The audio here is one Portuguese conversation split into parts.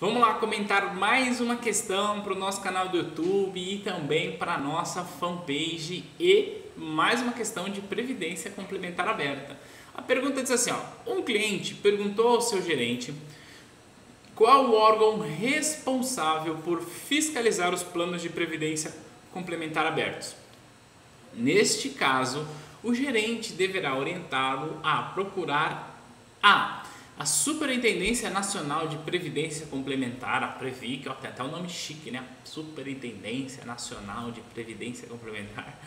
Vamos lá comentar mais uma questão para o nosso canal do YouTube e também para a nossa fanpage e mais uma questão de previdência complementar aberta. A pergunta diz assim: ó, um cliente perguntou ao seu gerente qual o órgão responsável por fiscalizar os planos de previdência complementar abertos. Neste caso, o gerente deverá orientá-lo a procurar a a Superintendência Nacional de Previdência Complementar, a Previc, ó, tem até um nome chique, né? Superintendência Nacional de Previdência Complementar.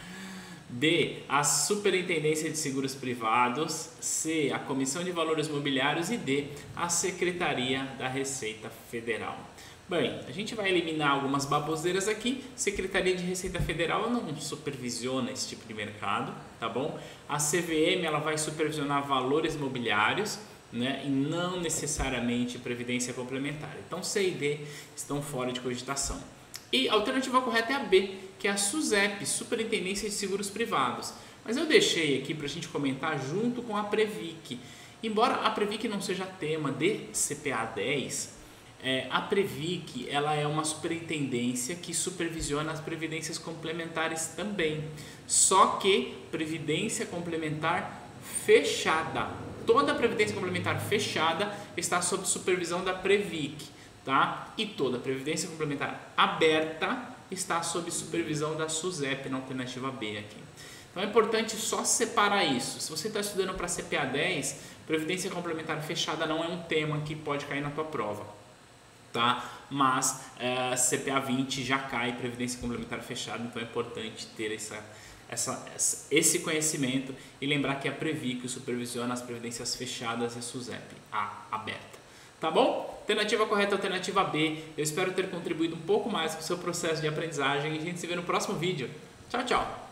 B. A Superintendência de Seguros Privados. C. A Comissão de Valores Mobiliários. E D. A Secretaria da Receita Federal. Bem, a gente vai eliminar algumas baboseiras aqui. Secretaria de Receita Federal não supervisiona esse tipo de mercado, tá bom? A CVM ela vai supervisionar valores mobiliários né, e não necessariamente previdência complementar. Então C e D estão fora de cogitação. E a alternativa correta é a B, que é a SUSEP, Superintendência de Seguros Privados. Mas eu deixei aqui para a gente comentar junto com a Previc. Embora a Previc não seja tema de CPA 10, é, a Previc ela é uma superintendência que supervisiona as previdências complementares também. Só que previdência complementar fechada, toda a previdência complementar fechada está sob supervisão da Previc, tá? E toda a previdência complementar aberta está sob supervisão da SUSEP na alternativa B aqui. Então é importante só separar isso. Se você está estudando para CPA 10, previdência complementar fechada não é um tema que pode cair na tua prova, tá? Mas é, CPA 20 já cai previdência complementar fechada, então é importante ter essa essa, esse conhecimento e lembrar que a Previc supervisiona as previdências fechadas e a SUSEP, a aberta. Tá bom? Alternativa correta, alternativa B. Eu espero ter contribuído um pouco mais com o seu processo de aprendizagem e a gente se vê no próximo vídeo. Tchau, tchau!